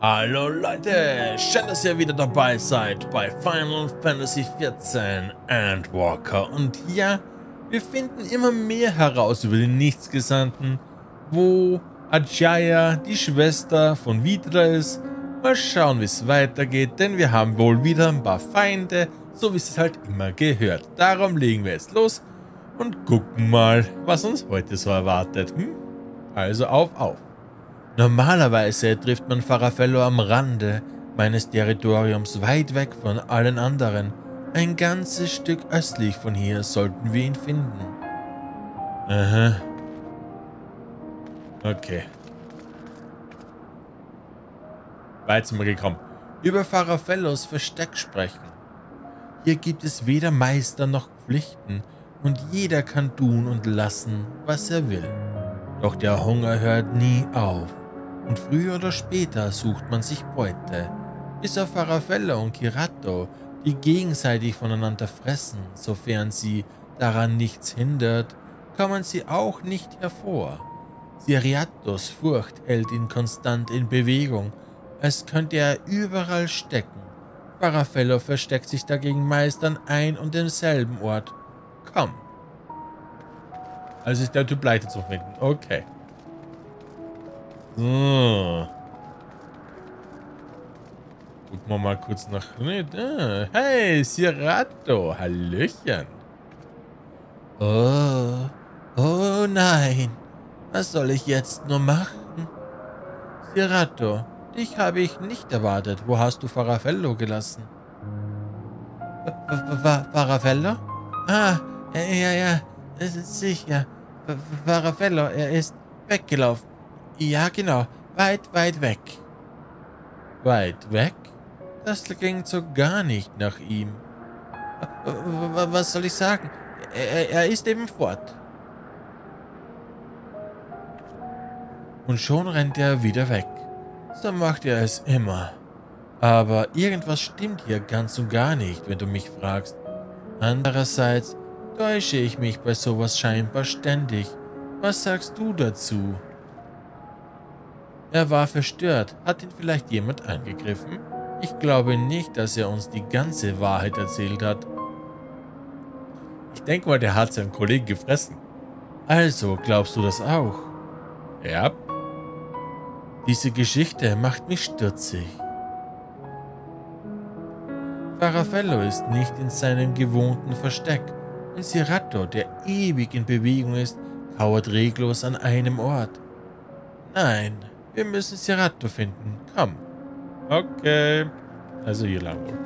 Hallo Leute, schön, dass ihr wieder dabei seid bei Final Fantasy XIV Endwalker. Und ja, wir finden immer mehr heraus über den Nichtsgesandten, wo Ajaya, die Schwester von Vidra ist. Mal schauen, wie es weitergeht, denn wir haben wohl wieder ein paar Feinde, so wie es halt immer gehört. Darum legen wir jetzt los und gucken mal, was uns heute so erwartet. Hm? Also auf, auf. Normalerweise trifft man Farafello am Rande meines Territoriums, weit weg von allen anderen. Ein ganzes Stück östlich von hier sollten wir ihn finden. Aha. Okay. Weit sind wir gekommen. Über Farafellos Versteck sprechen. Hier gibt es weder Meister noch Pflichten und jeder kann tun und lassen, was er will. Doch der Hunger hört nie auf und früher oder später sucht man sich Beute. Bis auf Farafello und Kirato, die gegenseitig voneinander fressen, sofern sie daran nichts hindert, kommen sie auch nicht hervor. Siriatos Furcht hält ihn konstant in Bewegung, als könnte er überall stecken. Farafello versteckt sich dagegen meist an ein und demselben Ort. Komm. Also ist der Typ Leiter zu finden. Okay. So. Gucken wir mal kurz nach... Hey, Sirato. Hallöchen. Oh. Oh nein. Was soll ich jetzt nur machen? Sirato, dich habe ich nicht erwartet. Wo hast du Farafello gelassen? Farafello? Ah, ja, ja, das ist sicher. Farafello, er ist weggelaufen. Ja, genau. Weit, weit weg. Weit weg? Das klingt so gar nicht nach ihm. Was soll ich sagen? Er, er ist eben fort. Und schon rennt er wieder weg. So macht er es immer. Aber irgendwas stimmt hier ganz und gar nicht, wenn du mich fragst. Andererseits täusche ich mich bei sowas scheinbar ständig. Was sagst du dazu? Er war verstört. Hat ihn vielleicht jemand angegriffen? Ich glaube nicht, dass er uns die ganze Wahrheit erzählt hat. Ich denke mal, der hat seinen Kollegen gefressen. Also, glaubst du das auch? Ja. Diese Geschichte macht mich stürzig. Farafello ist nicht in seinem gewohnten Versteck und Sirato, der ewig in Bewegung ist, kauert reglos an einem Ort. Nein, wir müssen Serato finden. Komm. Okay. Also hier lang wohl.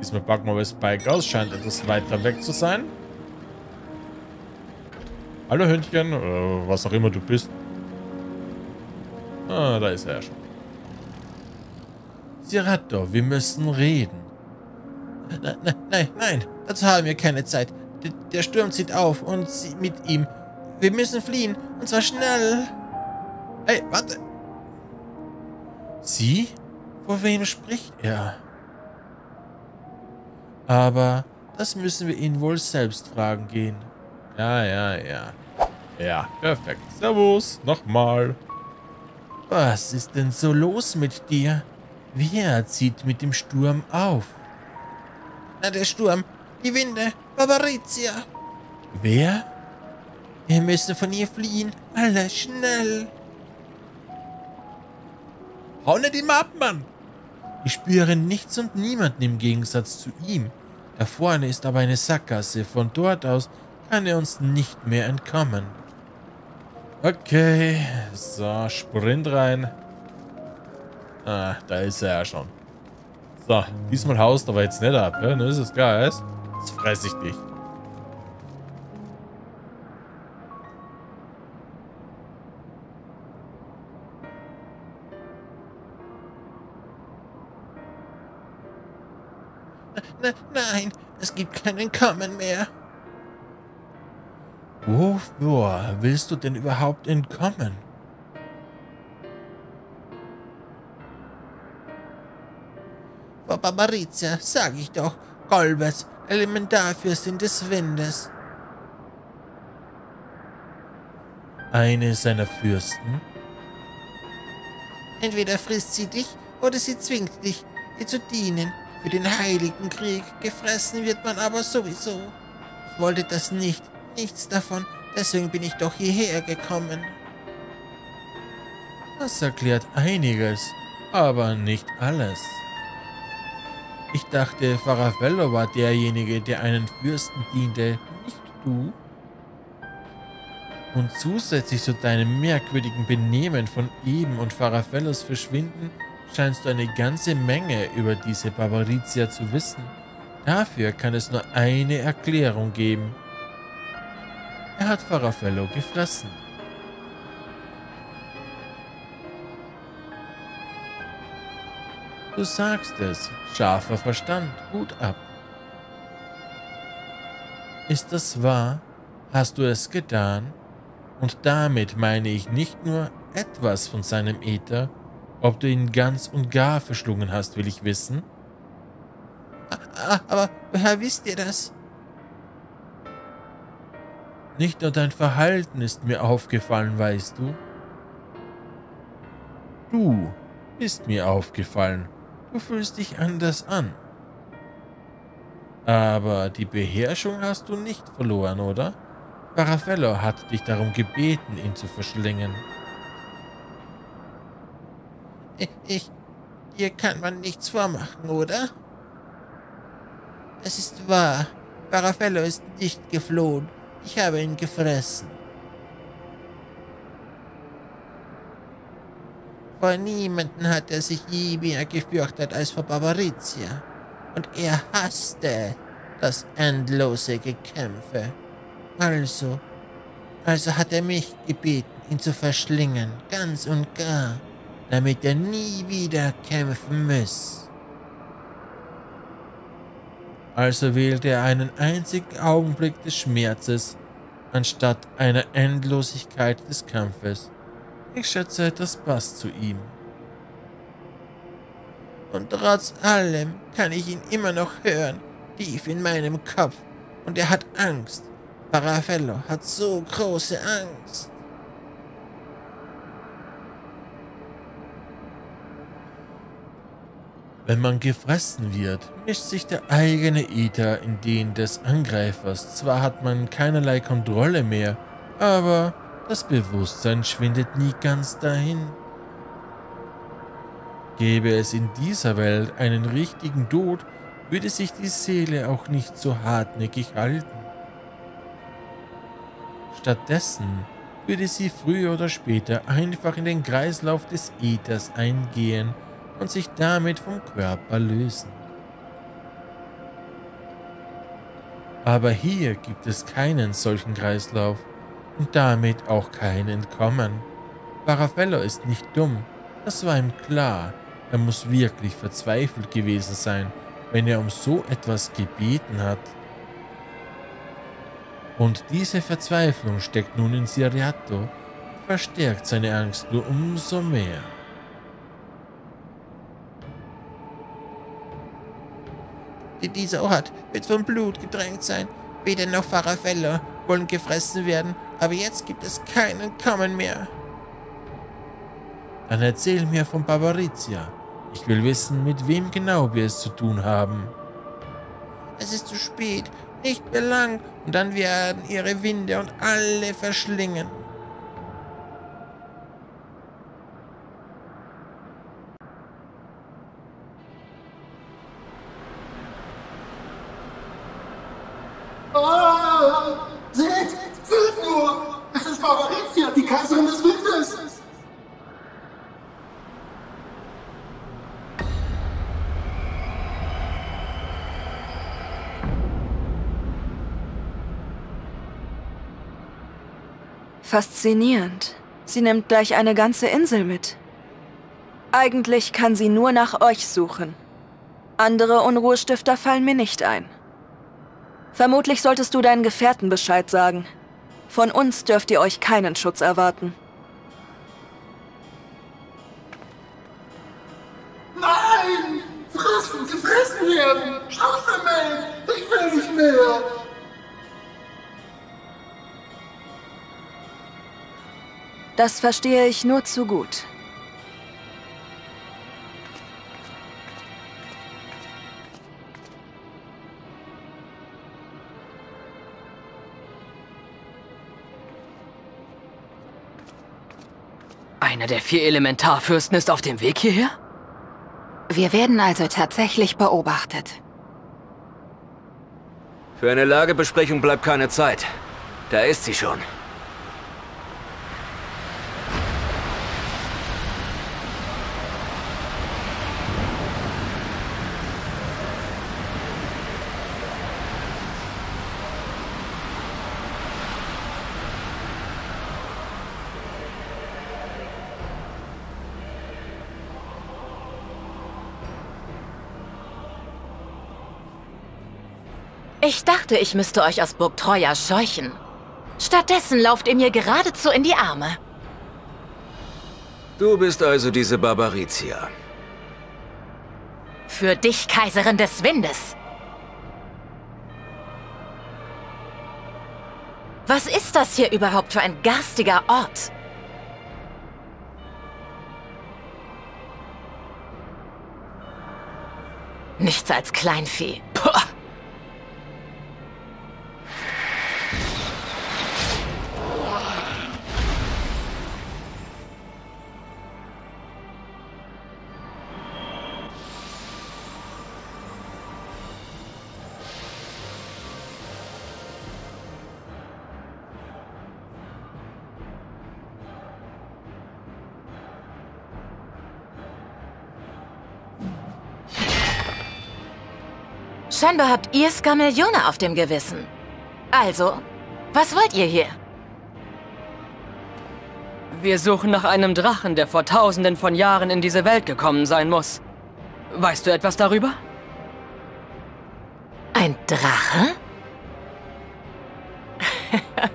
Diesmal packen wir das Bike aus. Scheint etwas weiter weg zu sein. Hallo Hündchen. Oder was auch immer du bist. Ah, da ist er ja schon. Serato, wir müssen reden. Nein, nein, nein, nein. Dazu haben wir keine Zeit. Der, der Sturm zieht auf und mit ihm. Wir müssen fliehen. Und zwar schnell. Hey, warte. Sie? Vor wem spricht er? Aber das müssen wir ihn wohl selbst fragen gehen. Ja, ja, ja. Ja, perfekt. Servus, nochmal. Was ist denn so los mit dir? Wer zieht mit dem Sturm auf? Na, der Sturm. Die Winde. Barbarizia. Wer? Wir müssen von ihr fliehen. Alle schnell. Hau nicht ihm ab, Mann! Ich spüre nichts und niemanden im Gegensatz zu ihm. Da vorne ist aber eine Sackgasse. Von dort aus kann er uns nicht mehr entkommen. Okay, so, Sprint rein. Ah, da ist er ja schon. So, diesmal haust aber jetzt nicht ab, ne? Das ist geil, Jetzt fress ich dich. Es gibt kein Entkommen mehr. Wovor willst du denn überhaupt entkommen? Vor Barbarizia, sag ich doch, Golbes, Elementarfürstin des Windes. Eine seiner Fürsten? Entweder frisst sie dich oder sie zwingt dich, ihr zu dienen. Für den heiligen Krieg gefressen wird man aber sowieso. Ich wollte das nicht, nichts davon, deswegen bin ich doch hierher gekommen. Das erklärt einiges, aber nicht alles. Ich dachte, Faravello war derjenige, der einen Fürsten diente, nicht du. Und zusätzlich zu deinem merkwürdigen Benehmen von eben und Faravellos Verschwinden scheinst du eine ganze Menge über diese Barbarizia zu wissen. Dafür kann es nur eine Erklärung geben. Er hat Farafello gefressen. Du sagst es, scharfer Verstand, Hut ab. Ist das wahr? Hast du es getan? Und damit meine ich nicht nur etwas von seinem Äther, ob du ihn ganz und gar verschlungen hast, will ich wissen. Aber woher wisst ihr das? Nicht nur dein Verhalten ist mir aufgefallen, weißt du. Du bist mir aufgefallen. Du fühlst dich anders an. Aber die Beherrschung hast du nicht verloren, oder? Parafello hat dich darum gebeten, ihn zu verschlingen. Ich, hier kann man nichts vormachen, oder? Es ist wahr. Parafello ist nicht geflohen. Ich habe ihn gefressen. Vor niemanden hat er sich je mehr gefürchtet als vor Barbarizia. Und er hasste das endlose Gekämpfe. Also, also hat er mich gebeten, ihn zu verschlingen, ganz und gar damit er nie wieder kämpfen muss. Also wählte er einen einzigen Augenblick des Schmerzes anstatt einer Endlosigkeit des Kampfes. Ich schätze, das passt zu ihm. Und trotz allem kann ich ihn immer noch hören, tief in meinem Kopf. Und er hat Angst. Parafello hat so große Angst. Wenn man gefressen wird, mischt sich der eigene Ether in den des Angreifers. Zwar hat man keinerlei Kontrolle mehr, aber das Bewusstsein schwindet nie ganz dahin. Gäbe es in dieser Welt einen richtigen Tod, würde sich die Seele auch nicht so hartnäckig halten. Stattdessen würde sie früher oder später einfach in den Kreislauf des Ethers eingehen und sich damit vom Körper lösen. Aber hier gibt es keinen solchen Kreislauf und damit auch kein Entkommen. Parafello ist nicht dumm, das war ihm klar. Er muss wirklich verzweifelt gewesen sein, wenn er um so etwas gebeten hat. Und diese Verzweiflung steckt nun in Siriato verstärkt seine Angst nur umso mehr. Die dieser Ort wird vom Blut gedrängt sein. Weder noch Farafello wollen gefressen werden, aber jetzt gibt es keinen Kommen mehr. Dann erzähl mir von Barbarizia. Ich will wissen, mit wem genau wir es zu tun haben. Es ist zu spät, nicht mehr lang, und dann werden ihre Winde und alle verschlingen. Faszinierend. Sie nimmt gleich eine ganze Insel mit. Eigentlich kann sie nur nach euch suchen. Andere Unruhestifter fallen mir nicht ein. Vermutlich solltest du deinen Gefährten Bescheid sagen. Von uns dürft ihr euch keinen Schutz erwarten. Nein! Fressen, gefressen werden! Schaffe Ich will nicht mehr! Das verstehe ich nur zu gut. Einer der vier Elementarfürsten ist auf dem Weg hierher? Wir werden also tatsächlich beobachtet. Für eine Lagebesprechung bleibt keine Zeit. Da ist sie schon. Ich dachte, ich müsste euch aus Burg Troja scheuchen. Stattdessen lauft ihr mir geradezu in die Arme. Du bist also diese Barbarizia. Für dich, Kaiserin des Windes. Was ist das hier überhaupt für ein garstiger Ort? Nichts als Kleinvieh. Puh. Scheinbar habt ihr Skamillione auf dem Gewissen. Also, was wollt ihr hier? Wir suchen nach einem Drachen, der vor tausenden von Jahren in diese Welt gekommen sein muss. Weißt du etwas darüber? Ein Drache?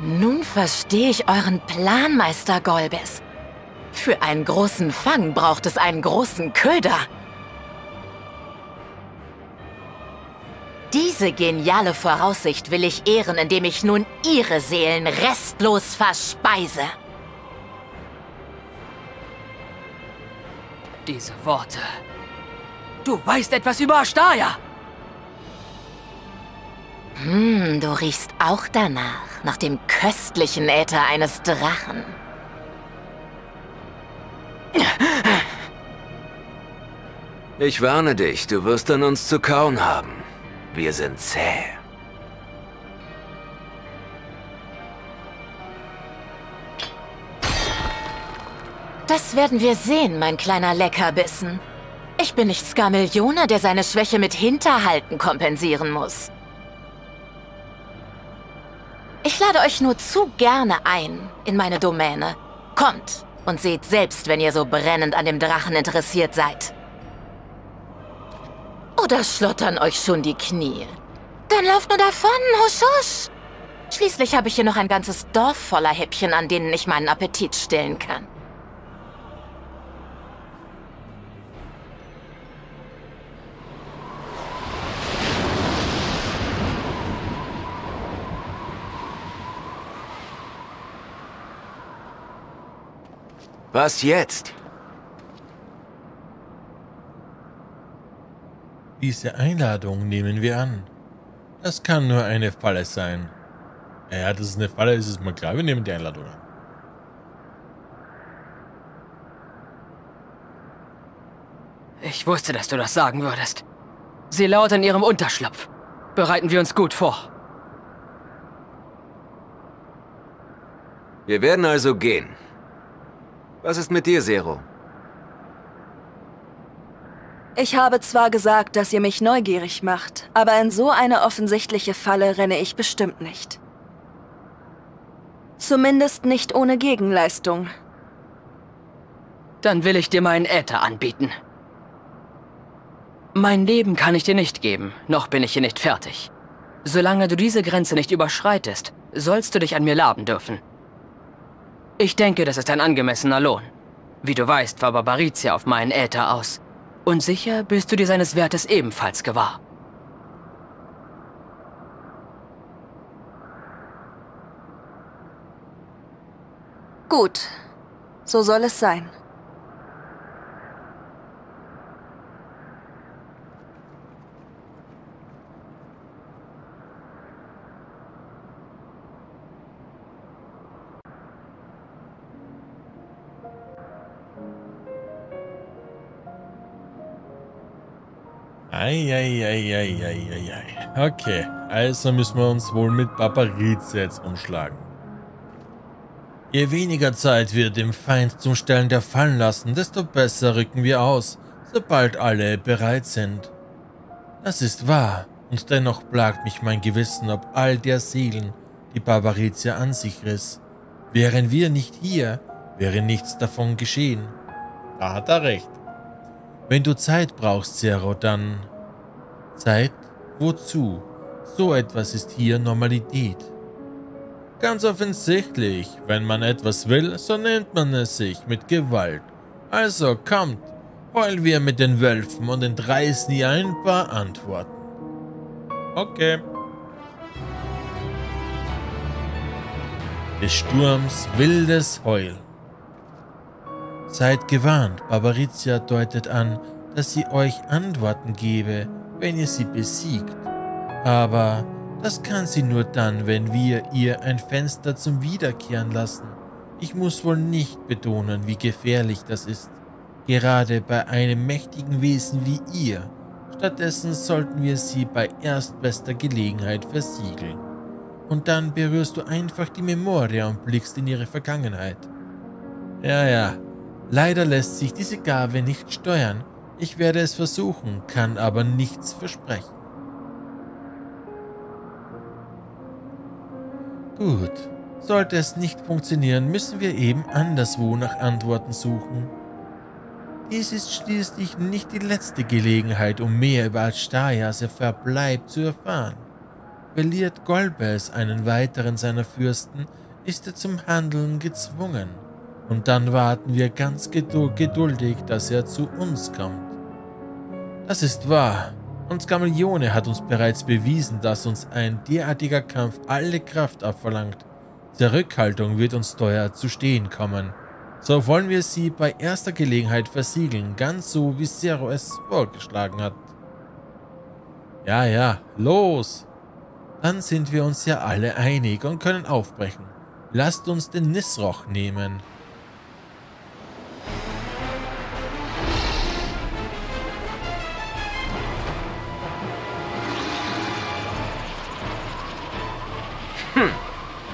Nun verstehe ich euren Plan, Meister Golbes. Für einen großen Fang braucht es einen großen Köder. Diese geniale Voraussicht will ich ehren, indem ich nun ihre Seelen restlos verspeise. Diese Worte. Du weißt etwas über Astaya! Hm, du riechst auch danach, nach dem köstlichen Äther eines Drachen. Ich warne dich, du wirst an uns zu kauen haben. Wir sind zäh. Das werden wir sehen, mein kleiner Leckerbissen. Ich bin nicht Skamillione, der seine Schwäche mit Hinterhalten kompensieren muss. Ich lade euch nur zu gerne ein in meine Domäne. Kommt und seht selbst, wenn ihr so brennend an dem Drachen interessiert seid. Oder schlottern euch schon die Knie? Dann lauft nur davon, husch husch. Schließlich habe ich hier noch ein ganzes Dorf voller Häppchen, an denen ich meinen Appetit stillen kann. Was jetzt? Diese Einladung nehmen wir an. Das kann nur eine Falle sein. Ja, das ist eine Falle, ist es mal klar. Wir nehmen die Einladung an. Ich wusste, dass du das sagen würdest. Sie lauert in ihrem Unterschlupf. Bereiten wir uns gut vor. Wir werden also gehen. Was ist mit dir, Zero? Ich habe zwar gesagt, dass ihr mich neugierig macht, aber in so eine offensichtliche Falle renne ich bestimmt nicht. Zumindest nicht ohne Gegenleistung. Dann will ich dir meinen Äther anbieten. Mein Leben kann ich dir nicht geben, noch bin ich hier nicht fertig. Solange du diese Grenze nicht überschreitest, sollst du dich an mir laben dürfen. Ich denke, das ist ein angemessener Lohn. Wie du weißt, war Barbarizia auf meinen Äther aus. Und sicher bist du dir seines Wertes ebenfalls gewahr. Gut, so soll es sein. Eieieiei. Okay, also müssen wir uns wohl mit Barbarizia jetzt umschlagen. Je weniger Zeit wir dem Feind zum Stellen der Fallen lassen, desto besser rücken wir aus, sobald alle bereit sind. Das ist wahr, und dennoch plagt mich mein Gewissen ob all der Seelen, die Barbarizia an sich riss. Wären wir nicht hier, wäre nichts davon geschehen. Da hat er recht. Wenn du Zeit brauchst, Zero, dann... Zeit? Wozu? So etwas ist hier Normalität. Ganz offensichtlich, wenn man etwas will, so nimmt man es sich mit Gewalt. Also kommt, heulen wir mit den Wölfen und entreißen ihr ein paar Antworten. Okay. Des Sturms wildes Heulen. Seid gewarnt, Barbarizia deutet an, dass sie euch Antworten gebe, wenn ihr sie besiegt. Aber das kann sie nur dann, wenn wir ihr ein Fenster zum Wiederkehren lassen. Ich muss wohl nicht betonen, wie gefährlich das ist, gerade bei einem mächtigen Wesen wie ihr. Stattdessen sollten wir sie bei erstbester Gelegenheit versiegeln. Und dann berührst du einfach die Memoria und blickst in ihre Vergangenheit. Ja, ja, Leider lässt sich diese Gabe nicht steuern. Ich werde es versuchen, kann aber nichts versprechen. Gut, sollte es nicht funktionieren, müssen wir eben anderswo nach Antworten suchen. Dies ist schließlich nicht die letzte Gelegenheit, um mehr über Astarias Verbleib zu erfahren. Verliert Golbes einen weiteren seiner Fürsten, ist er zum Handeln gezwungen. Und dann warten wir ganz geduldig, dass er zu uns kommt. Das ist wahr. Und Skamelione hat uns bereits bewiesen, dass uns ein derartiger Kampf alle Kraft abverlangt. Zurückhaltung wird uns teuer zu stehen kommen. So wollen wir sie bei erster Gelegenheit versiegeln, ganz so wie Zero es vorgeschlagen hat. Ja, ja, los! Dann sind wir uns ja alle einig und können aufbrechen. Lasst uns den Nisroch nehmen.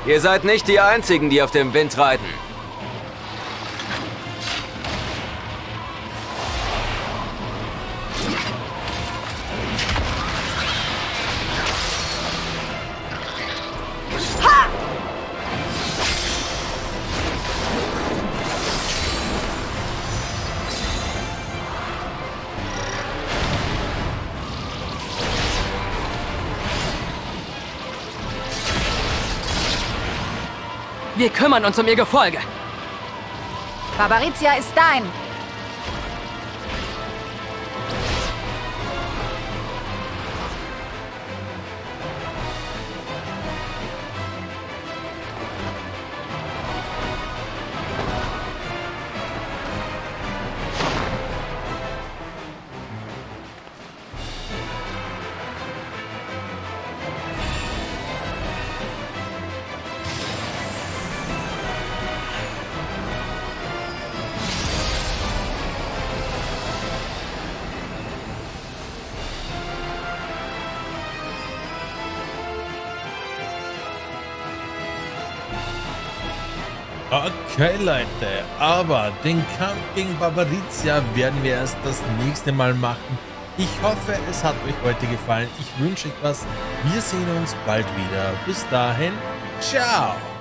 Ihr seid nicht die Einzigen, die auf dem Wind reiten. Wir kümmern uns um ihr Gefolge. Barbarizia ist dein. Okay, Leute, aber den Kampf gegen Barbarizia werden wir erst das nächste Mal machen. Ich hoffe, es hat euch heute gefallen. Ich wünsche euch was. Wir sehen uns bald wieder. Bis dahin, ciao!